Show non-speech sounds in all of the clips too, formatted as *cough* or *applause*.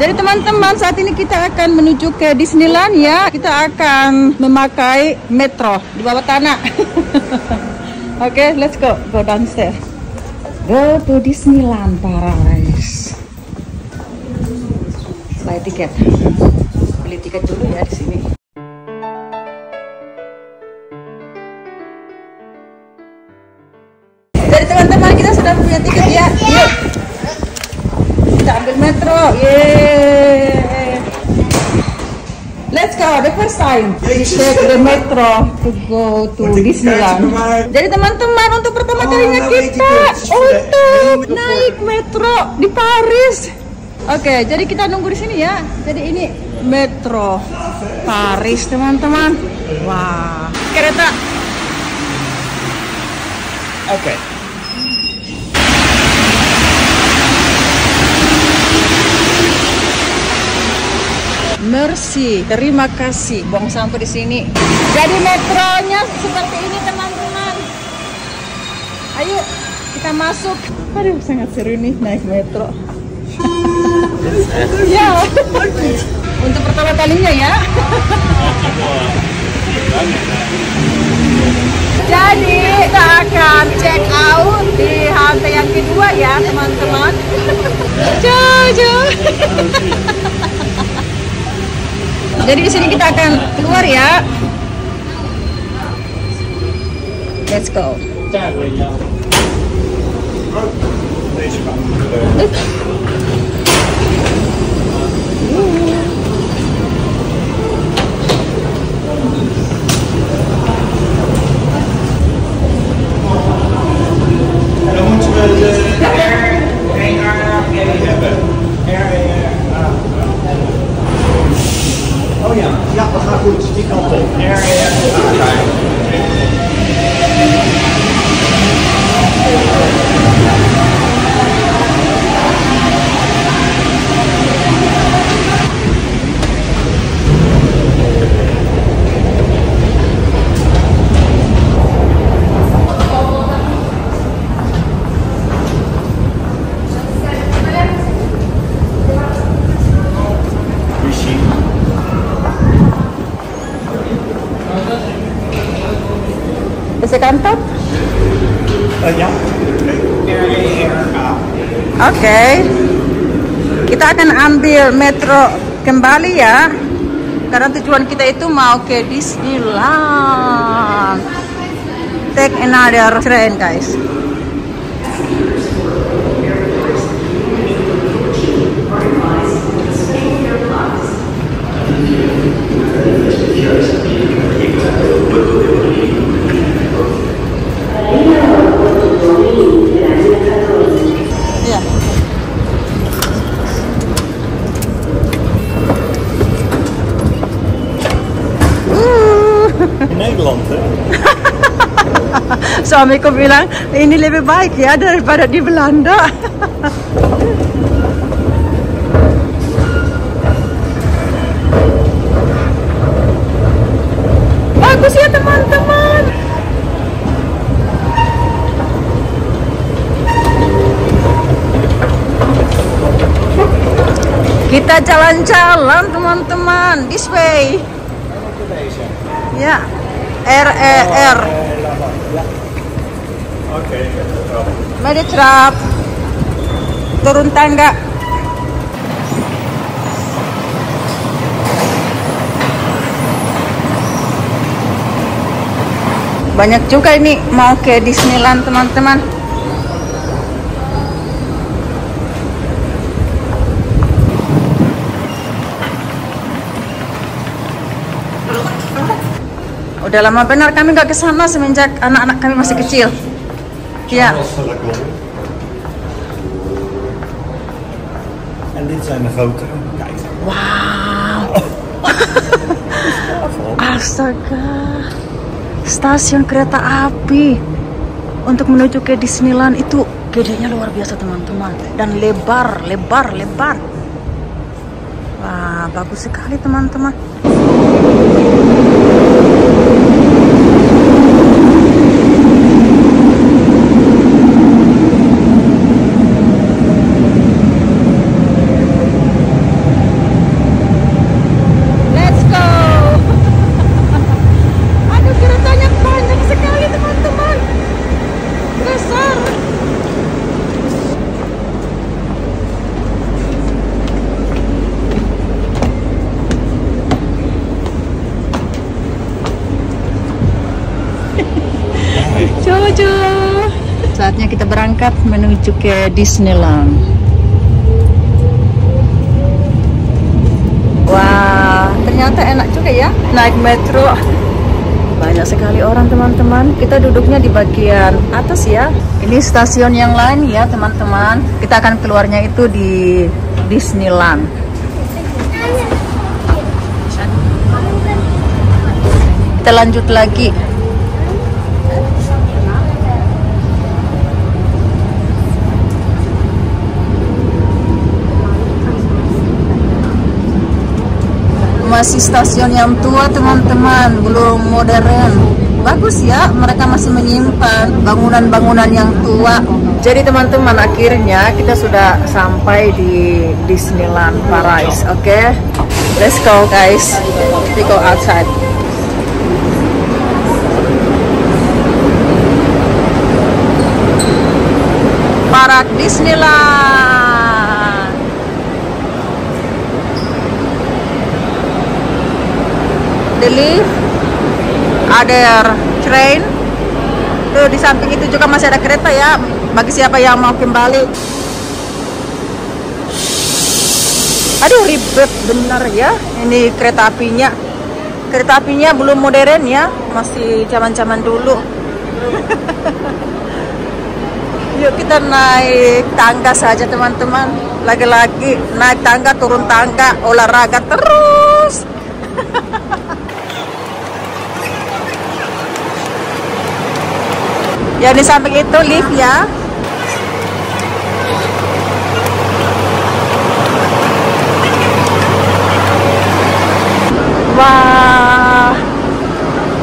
Jadi teman-teman saat ini kita akan menuju ke Disneyland ya. Kita akan memakai metro di bawah tanah. *laughs* Oke, okay, let's go. Go downstairs. Go to Disneyland Paradise. Buy tiket. Beli tiket dulu ya di sini. Jadi teman-teman kita sudah punya tiket ya. Ambil metro. Yeay. Let's go. The first time we take the metro to go to Disneyland. Jadi teman-teman untuk pertama kalinya kita untuk naik metro di Paris. Oke, jadi kita nunggu di sini ya. Jadi ini metro Paris teman-teman. Wah, kereta. Oke. Mercy, terima kasih. Buang sampai di sini. Jadi metronya seperti ini teman-teman. Ayo kita masuk. Aduh sangat seru nih naik metro. *laughs* ya. Untuk pertama kalinya ya. *laughs* Jadi kita akan check out di halte yang kedua ya teman-teman. *laughs* Jojo. Jadi di sini kita akan keluar ya. Let's go. Metro kembali ya. Karena tujuan kita itu mau ke Disneyland. Take another train, guys. In *laughs* Nederland, hè? *laughs* Suamiku bilang ini lebih baik ya daripada di Belanda. *laughs* Bagus ya teman-teman. Kita jalan-jalan teman-teman. This way. Ya. R E R. Oké, Mari trap. Turun tangga. Banyak juga ini mau ke Disneyland teman-teman. Udah lama benar kami nggak ke sana semenjak anak-anak kami masih kecil. Ya. En dit zijn de grote. Kijk. Wow. *laughs* Astaga. Stasiun kereta api untuk menuju ke Disneyland itu gedenya luar biasa teman-teman dan lebar, lebar, lebar. Wah, bagus sekali teman-teman. lucu. Saatnya kita berangkat menuju ke Disneyland. Wah, ternyata enak juga ya naik metro. Banyak sekali orang teman-teman. Kita duduknya di bagian atas ya. Ini stasiun yang lain ya teman-teman. Kita akan keluarnya itu di Disneyland. Kita lanjut lagi. Masih stasiun yang tua teman-teman, belum modern. Bagus ya, mereka masih menyimpan bangunan-bangunan yang tua. Jadi teman-teman akhirnya kita sudah sampai di Disneyland Paris, oke? Okay? Let's go guys, we go outside. Parak Disneyland. Lift, ada train. Tuh di samping itu juga masih ada kereta ya. Bagi siapa yang mau kembali. Aduh ribet benar ya. Ini kereta apinya. Kereta apinya belum modern ya, masih zaman-zaman dulu. *laughs* Yuk kita naik tangga saja teman-teman. Lagi-lagi naik tangga turun tangga olahraga terus. Ya di samping itu lift ya. Wah,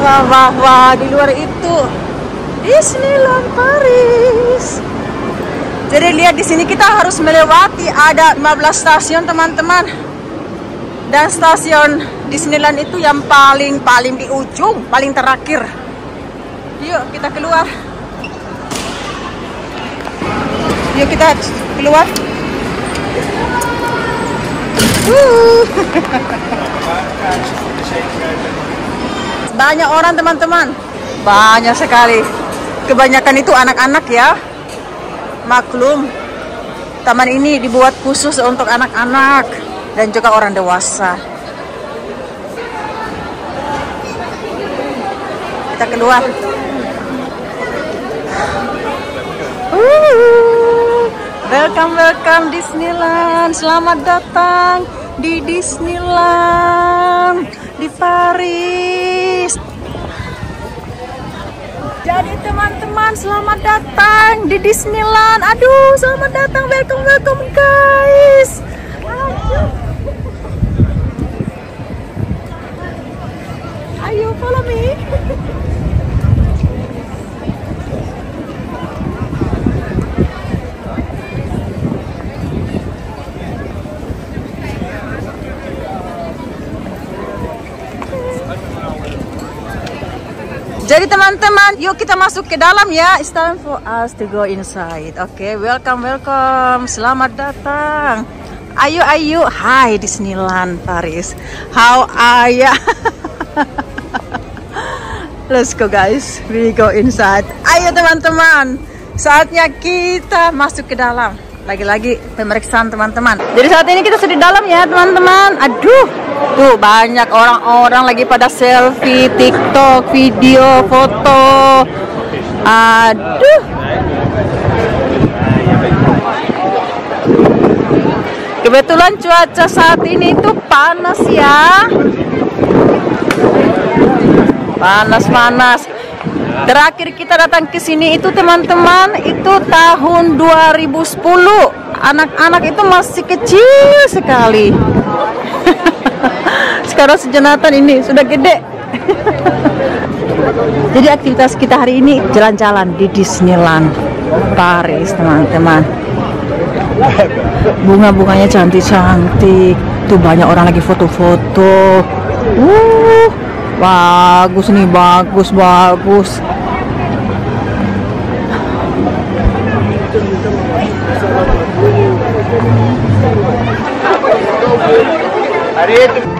wah, wah, wah di luar itu Disneyland Paris. Jadi lihat di sini kita harus melewati ada 15 stasiun teman-teman. Dan stasiun Disneyland itu yang paling paling di ujung, paling terakhir. Yuk kita keluar. Yuk kita keluar. Banyak orang teman-teman. Banyak sekali. Kebanyakan itu anak-anak ya. Maklum, taman ini dibuat khusus untuk anak-anak dan juga orang dewasa. Kita keluar. Uh, welcome, welcome Disneyland. Selamat datang di Disneyland di Paris. Jadi teman-teman selamat datang di Disneyland. Aduh, selamat datang, welcome, welcome guys. Ayo follow me. Jadi teman-teman, yuk kita masuk ke dalam ya. It's time for us to go inside. Oke, okay, welcome, welcome. Selamat datang. Ayo, ayo. Hai Disneyland Paris. How are ya? *laughs* Let's go guys. We go inside. Ayo teman-teman. Saatnya kita masuk ke dalam. Lagi-lagi pemeriksaan teman-teman. Jadi saat ini kita sudah di dalam ya teman-teman. Aduh, tuh banyak orang-orang lagi pada selfie, TikTok, video, foto. Aduh. Kebetulan cuaca saat ini itu panas ya. Panas-panas. Terakhir kita datang ke sini itu teman-teman itu tahun 2010. Anak-anak itu masih kecil sekali. *laughs* *laughs* Sekarang sejenatan ini sudah gede. *laughs* Jadi aktivitas kita hari ini jalan-jalan di Disneyland Paris, teman-teman. Bunga-bunganya cantik-cantik. Tuh banyak orang lagi foto-foto. Uh, bagus nih, bagus, bagus. Teman-teman,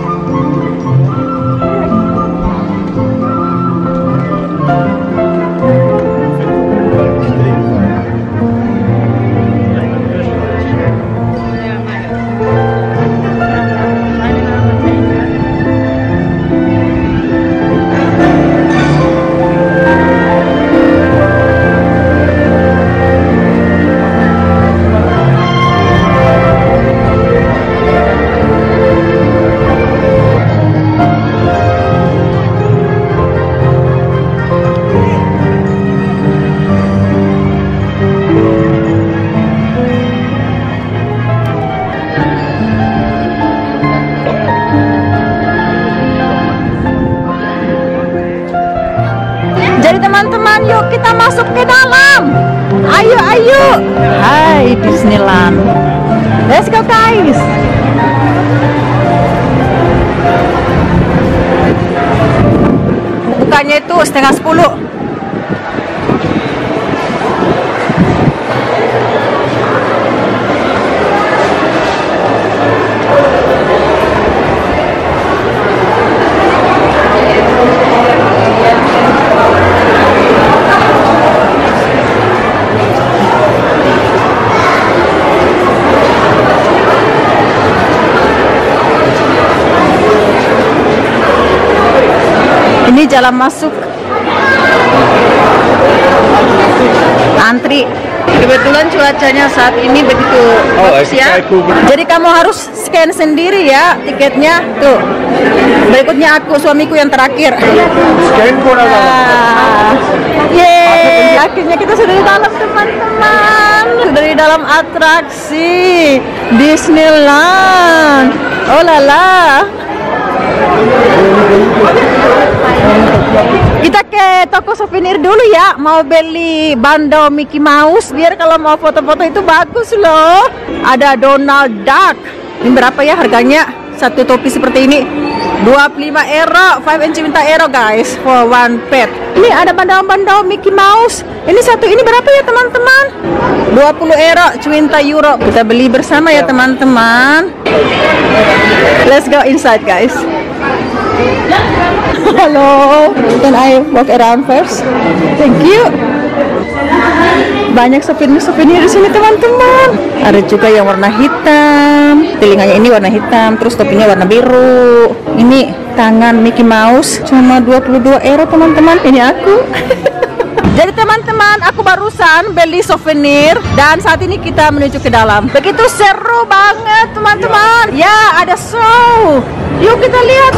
dalam. Ayo, ayo. Hai Disneyland. Let's go guys. Bukanya itu setengah sepuluh. Ini jalan masuk. Antri. Kebetulan cuacanya saat ini begitu Oh, bagus ya. Jadi kamu harus scan sendiri ya tiketnya. Tuh. Berikutnya aku suamiku yang terakhir. Scan pun ada. Ah. Yeay, akhirnya kita sudah di dalam teman-teman. Sudah di dalam atraksi Disneyland. Oh lala. Kita ke toko souvenir dulu ya. Mau beli bando Mickey Mouse biar kalau mau foto-foto itu bagus loh. Ada Donald Duck. Ini berapa ya harganya? Satu topi seperti ini. 25 euro, 5 inch minta euro guys for one pet. Ini ada bando-bando Mickey Mouse. Ini satu ini berapa ya teman-teman? 20 euro, 20 euro. Kita beli bersama ya teman-teman. Let's go inside guys. Halo, can I walk around first? Thank you. Banyak souvenir-souvenir di sini teman-teman. Ada juga yang warna hitam. Telinganya ini warna hitam, terus topinya warna biru. Ini tangan Mickey Mouse cuma 22 euro teman-teman. Ini aku. *laughs* Jadi teman-teman, aku barusan beli souvenir dan saat ini kita menuju ke dalam. Begitu seru banget teman-teman. Ya, ada show. Yuk kita lihat.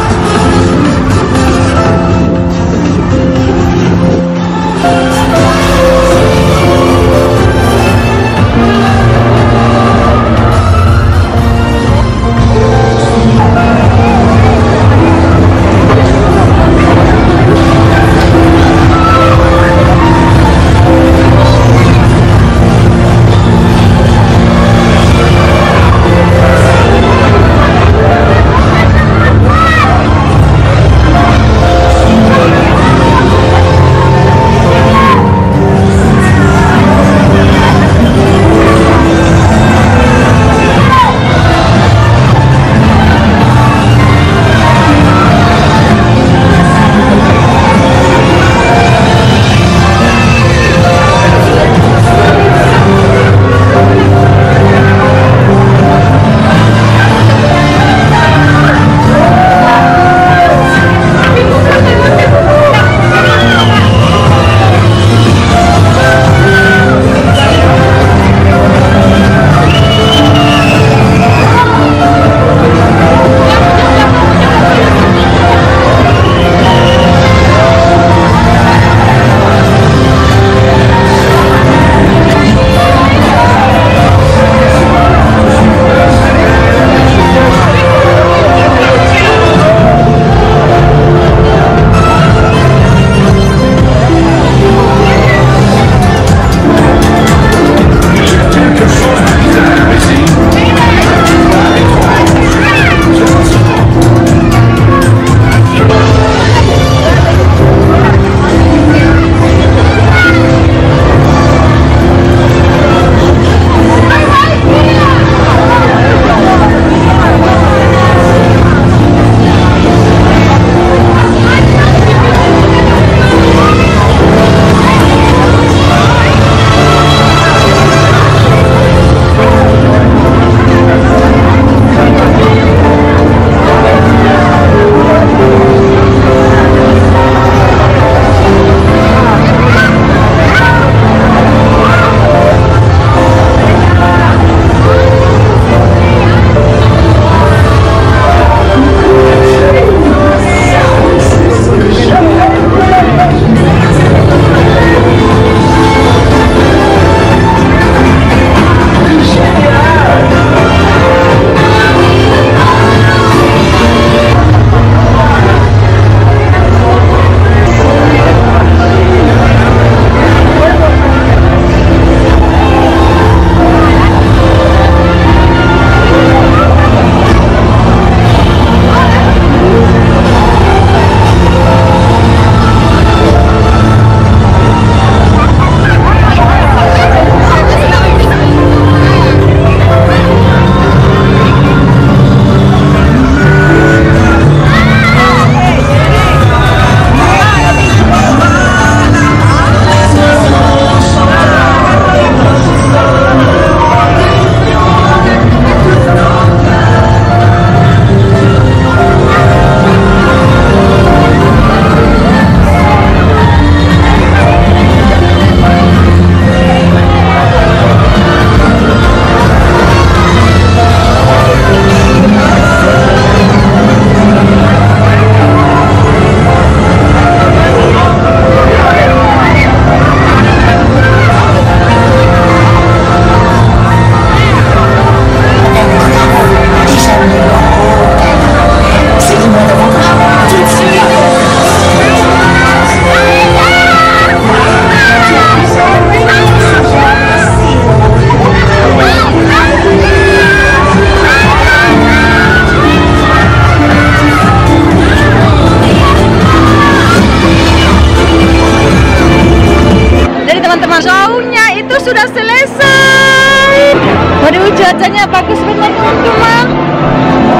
Mas. Shownya itu sudah selesai. Waduh cuacanya bagus banget teman-teman.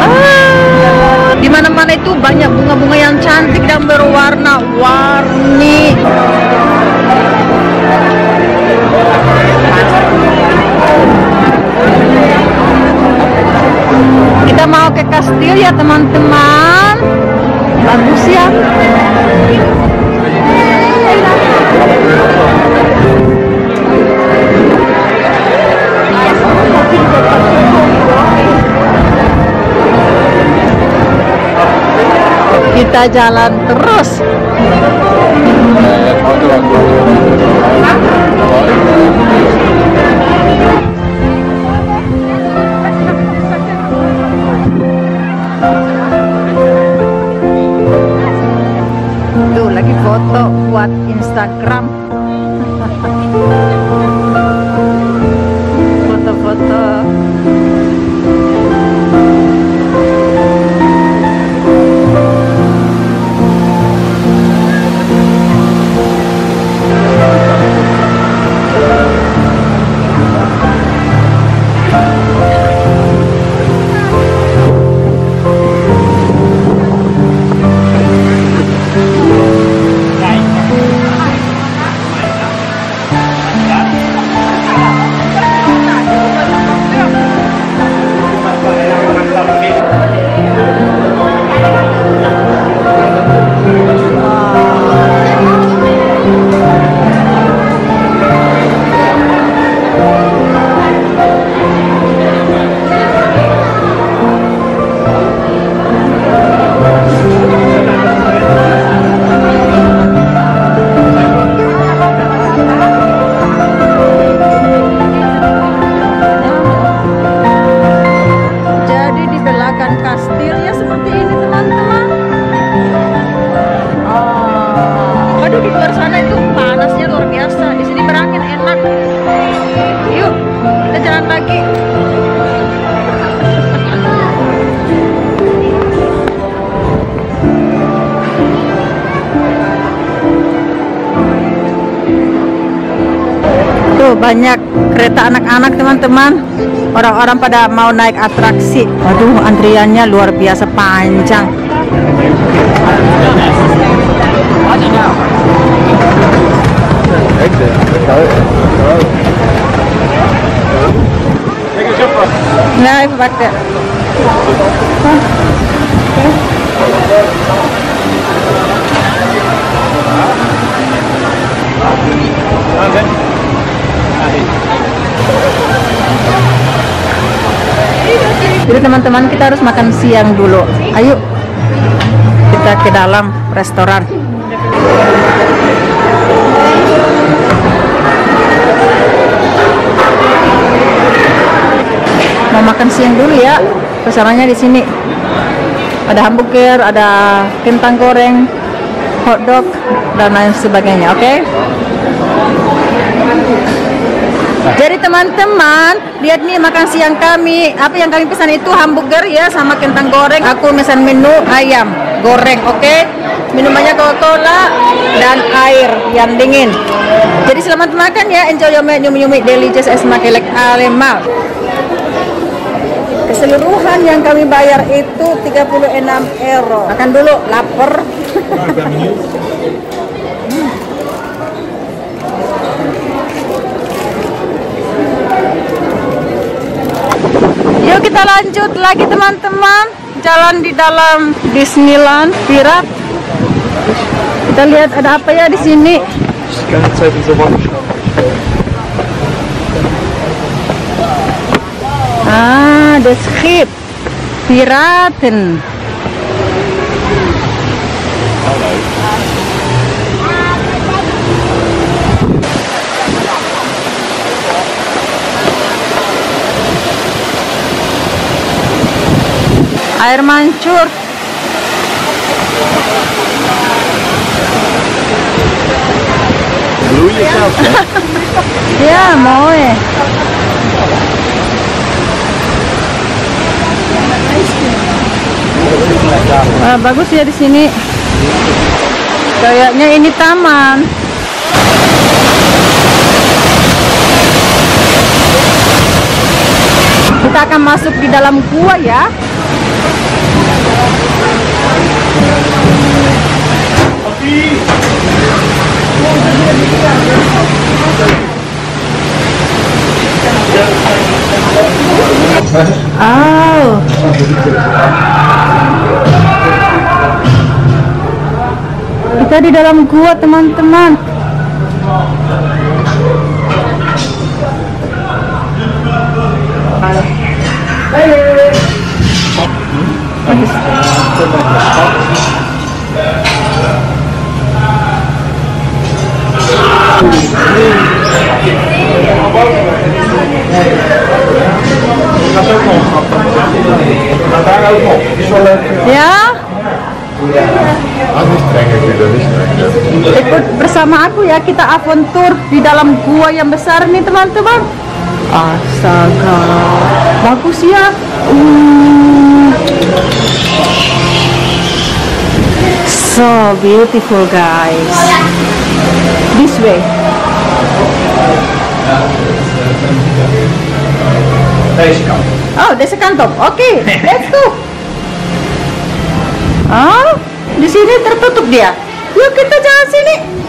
Ah, di mana-mana itu banyak bunga-bunga yang cantik dan berwarna-warni. Kita mau ke kastil ya teman-teman. Bagus ya. Kita jalan terus. Tuh lagi foto buat Instagram. Kereta anak-anak teman-teman. Orang-orang pada mau naik atraksi. Waduh, antriannya luar biasa panjang. Jadi teman-teman kita harus makan siang dulu. Ayo kita ke dalam restoran. Mau makan siang dulu ya. Pesanannya di sini. Ada hamburger, ada kentang goreng, hotdog dan lain sebagainya. Oke? Jadi teman-teman, lihat nih makan siang kami. Apa yang kami pesan itu hamburger ya sama kentang goreng. Aku pesan menu ayam goreng, oke? Minumannya Coca-Cola dan air yang dingin. Jadi selamat makan ya. Enjoy your meal, nyumi-nyumi delicious es makelek alemal. Keseluruhan yang kami bayar itu 36 euro. Makan dulu, lapar. Yuk kita lanjut lagi teman-teman. Jalan di dalam Disneyland Pirat Kita lihat ada apa ya di sini. Ah, the ship Piraten Air mancur Blew yourself, yeah? Ya, mau. Wah, bagus ya di sini. Kayaknya ini taman. Kita akan masuk di dalam gua ya. Oh. Kita di dalam gua, teman-teman. Kita aventur di dalam gua yang besar nih teman-teman. Astaga, bagus ya. Hmm. So beautiful guys. This way. Oh, deze kant op. Oke, let's go. Oh, di sini tertutup dia. Yuk kita jalan sini.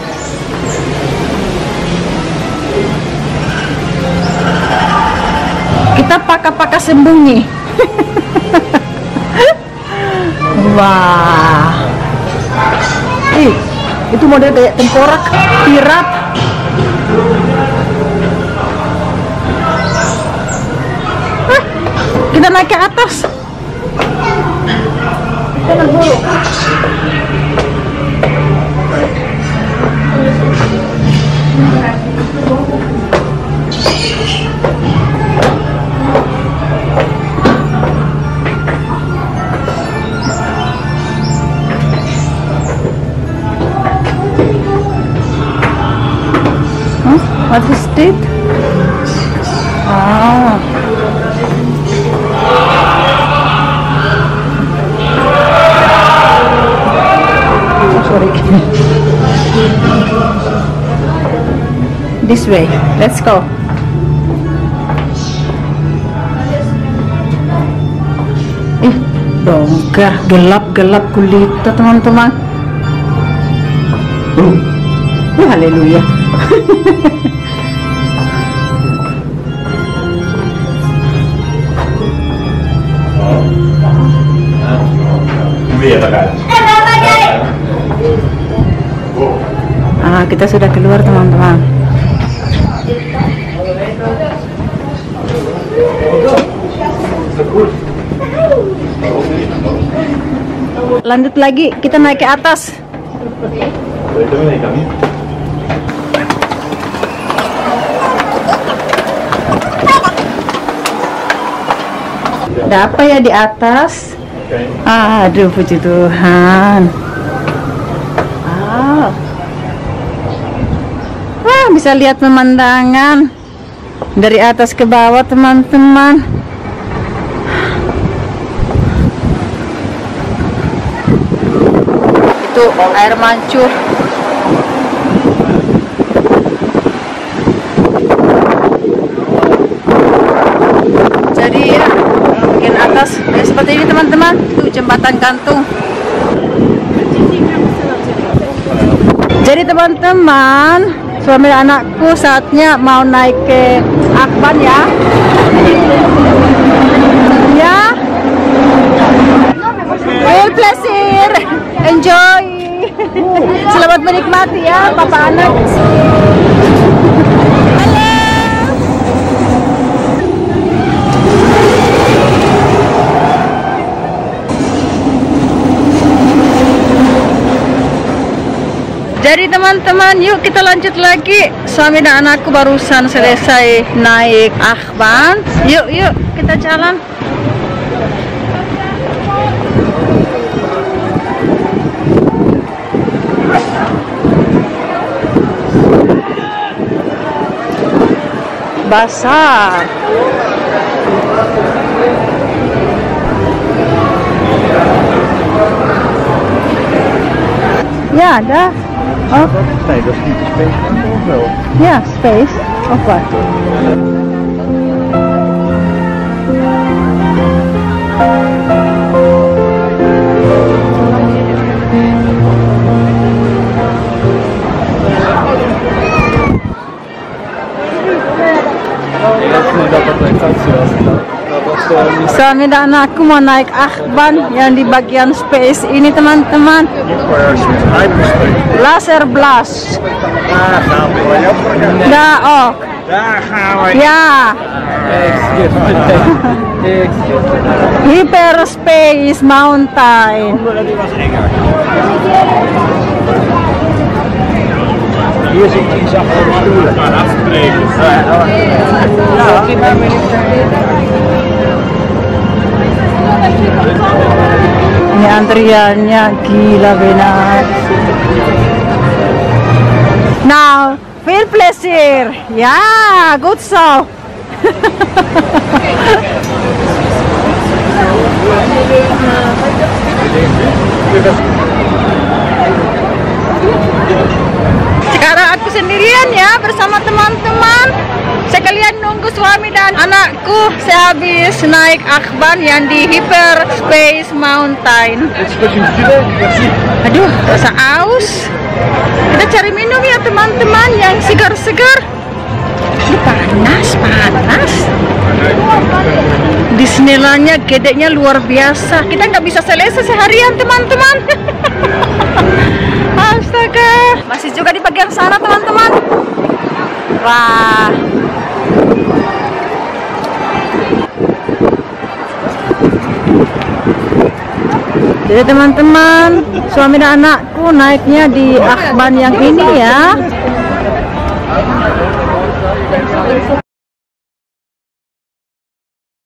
Kita pakai-pakai sembunyi. Wah. Ih, itu model kayak tengkorak pirat. Kita naik ke atas. Jangan dulu. Huh? What is it? Ah. sorry. this way. Let's go. Ih, dongkar gelap-gelap kulitnya teman-teman. Uh, haleluya. *laughs* kita sudah keluar teman-teman. Lanjut lagi, kita naik ke atas. Ada apa ya di atas? Aduh, puji Tuhan. Wah, bisa lihat pemandangan dari atas ke bawah, teman-teman. Itu air mancur. Jadi ya, bagian atas ya seperti ini teman-teman. Itu jembatan gantung. Jadi teman-teman, suami dan anakku saatnya mau naik ke Akban ya. Ya. Well, pleasure. Enjoy. Selamat menikmati ya, Papa anak. Halo. Jadi teman-teman, yuk kita lanjut lagi. Suami dan anakku barusan selesai naik Akban. Yuk, yuk kita jalan. Basah. Ja, daar. Oh. Nee, dat is niet de Space wel? Ja, Space. Of wat? Dat is dat dat dat was. Suami dan anakku mau naik akban yang di bagian space ini teman-teman. Laser blast. Dah, oh. Ya. Hyperspace Mountain. Die was enger. Hier zit die zachte stoelen. Nou, afgetreden. Ini antriannya gila benar. Now, feel pleasure. Ya, good so. Sekarang aku sendirian ya bersama teman-teman. Sekalian nunggu suami dan anakku sehabis naik akban yang di Hyperspace Mountain. Aduh, rasa aus. Kita cari minum ya teman-teman yang segar-segar. Ini panas, panas. Disneylandnya gedenya luar biasa. Kita nggak bisa selesai seharian teman-teman. *laughs* Astaga. Masih juga di bagian sana teman-teman. Wah. Jadi teman-teman, suami dan anakku naiknya di akban yang ini ya.